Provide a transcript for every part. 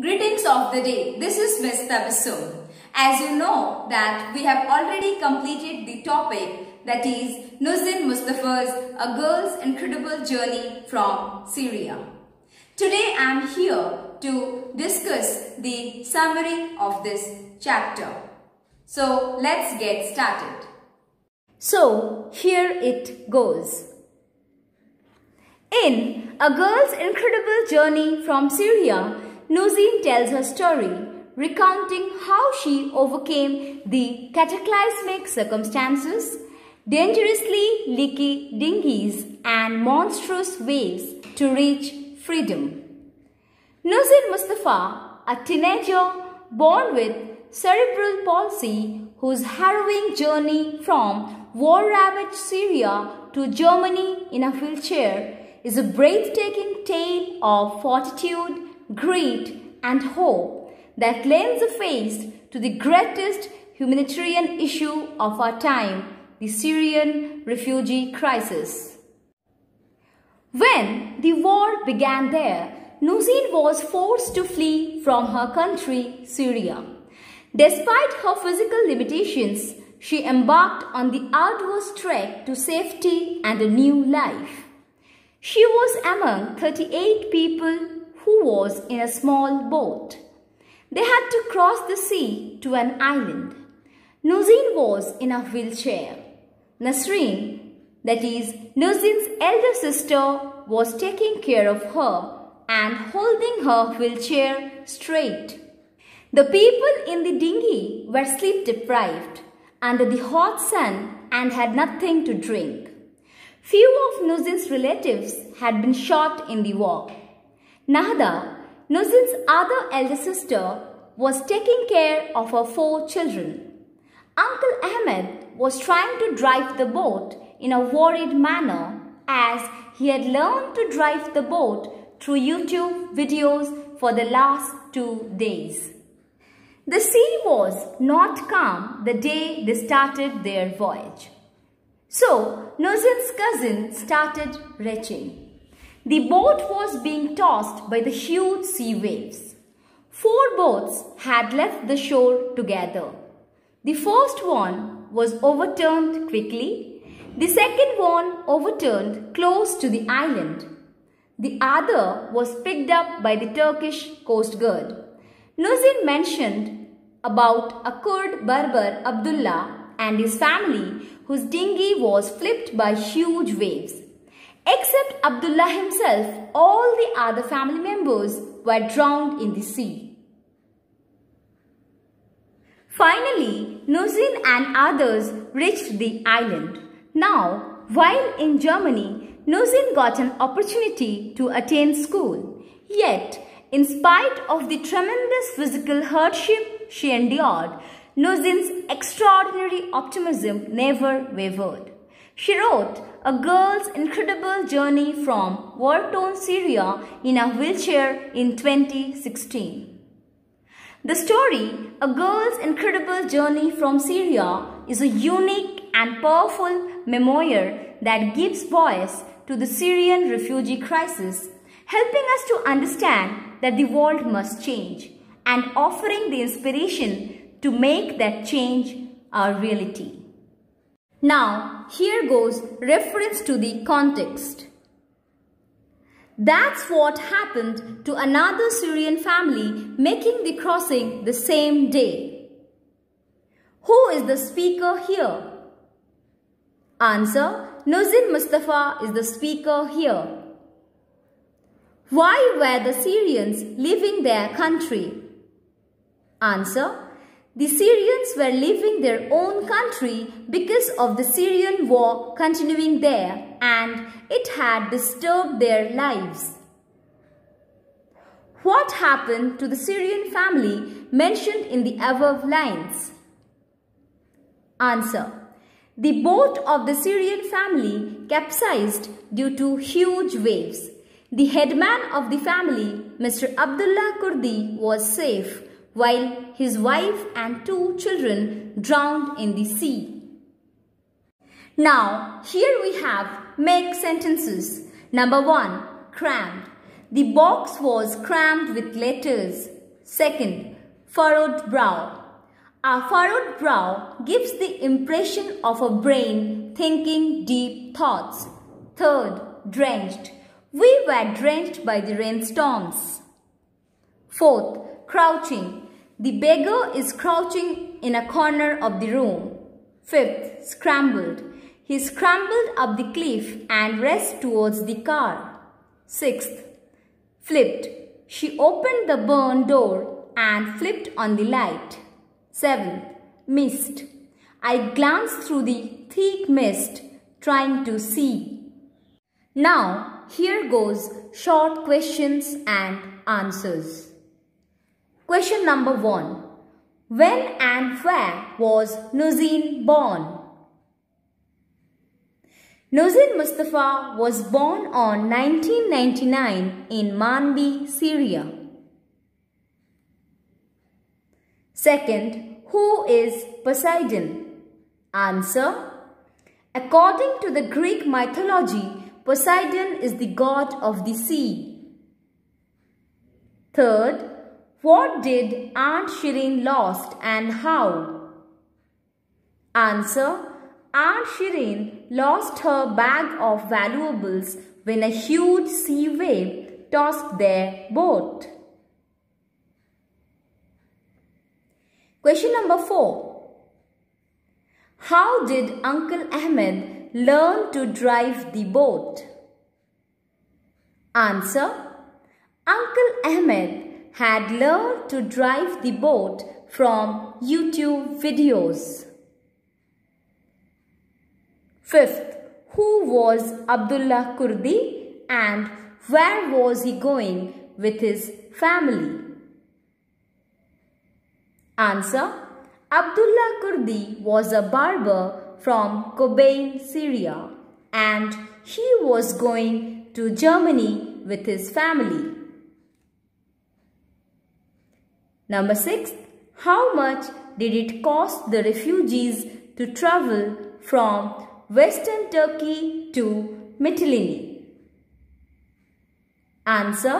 Greetings of the day. This is Miss Tabassum. As you know that we have already completed the topic that is Nujeen Mustafa's A Girl's Incredible Journey from Syria. Today I am here to discuss the summary of this chapter. So let's get started. So here it goes. In A Girl's Incredible Journey from Syria, Nujeen tells her story, recounting how she overcame the cataclysmic circumstances, dangerously leaky dinghies and monstrous waves to reach freedom. Nujeen Mustafa, a teenager born with cerebral palsy whose harrowing journey from war-ravaged Syria to Germany in a wheelchair is a breathtaking tale of fortitude, greed and hope that lends a face to the greatest humanitarian issue of our time, the Syrian refugee crisis. When the war began there, Nujeen was forced to flee from her country, Syria. Despite her physical limitations, she embarked on the arduous trek to safety and a new life. She was among 38 people who was in a small boat. They had to cross the sea to an island. Nujeen was in a wheelchair. Nasreen, that is, Nujeen's elder sister, was taking care of her and holding her wheelchair straight. The people in the dinghy were sleep deprived under the hot sun and had nothing to drink. Few of Nujeen's relatives had been shot in the war. Nahda, Nujeen's other elder sister, was taking care of her four children. Uncle Ahmed was trying to drive the boat in a worried manner as he had learned to drive the boat through YouTube videos for the last two days. The sea was not calm the day they started their voyage. So, Nujeen's cousin started retching. The boat was being tossed by the huge sea waves. Four boats had left the shore together. The first one was overturned quickly. The second one overturned close to the island. The other was picked up by the Turkish Coast Guard. Nujeen mentioned about a Kurd barber Abdullah and his family whose dinghy was flipped by huge waves. Except Abdullah himself, all the other family members were drowned in the sea. Finally, Nujeen and others reached the island. Now, while in Germany, Nujeen got an opportunity to attend school. Yet, in spite of the tremendous physical hardship she endured, Nujeen's extraordinary optimism never wavered. She wrote a girl's incredible journey from war-torn Syria in a wheelchair in 2016. The story, A Girl's Incredible Journey from Syria, is a unique and powerful memoir that gives voice to the Syrian refugee crisis, helping us to understand that the world must change and offering the inspiration to make that change our reality. Now, here goes reference to the context. That's what happened to another Syrian family making the crossing the same day. Who is the speaker here? Answer, Nujeen Mustafa is the speaker here. Why were the Syrians leaving their country? Answer, the Syrians were leaving their own country because of the Syrian war continuing there and it had disturbed their lives. What happened to the Syrian family mentioned in the above lines? Answer. The boat of the Syrian family capsized due to huge waves. The headman of the family, Mr. Abdullah Kurdi, was safe while his wife and two children drowned in the sea. Now, here we have make sentences. Number one, crammed. The box was crammed with letters. Second, furrowed brow. A furrowed brow gives the impression of a brain thinking deep thoughts. Third, drenched. We were drenched by the rainstorms. Fourth, crouching. The beggar is crouching in a corner of the room. Fifth, scrambled. He scrambled up the cliff and raced towards the car. Sixth, flipped. She opened the barn door and flipped on the light. Seventh, mist. I glanced through the thick mist trying to see. Now, here goes short questions and answers. Question number 1. When and where was Nujeen born? Nujeen Mustafa was born on 1999 in Manbij, Syria. Second, who is Poseidon? Answer. According to the Greek mythology, Poseidon is the god of the sea. Third, what did Aunt Shireen lost and how? Answer. Aunt Shireen lost her bag of valuables when a huge sea wave tossed their boat. Question number 4. How did Uncle Ahmed learn to drive the boat? Answer. Uncle Ahmed had learned to drive the boat from YouTube videos. Fifth, who was Abdullah Kurdi and where was he going with his family? Answer, Abdullah Kurdi was a barber from Kobane, Syria and he was going to Germany with his family. Number 6. How much did it cost the refugees to travel from western Turkey to Mytilene? Answer.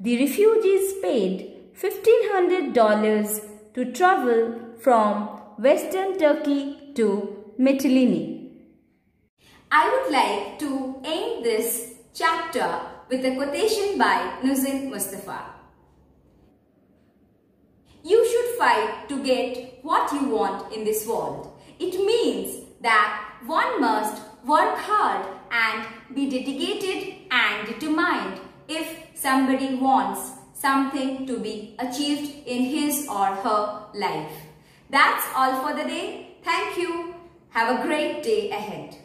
The refugees paid $1,500 to travel from western Turkey to Mytilene. I would like to end this chapter with a quotation by Nujeen Mustafa. You should fight to get what you want in this world. It means that one must work hard and be dedicated and determined if somebody wants something to be achieved in his or her life. That's all for the day. Thank you. Have a great day ahead.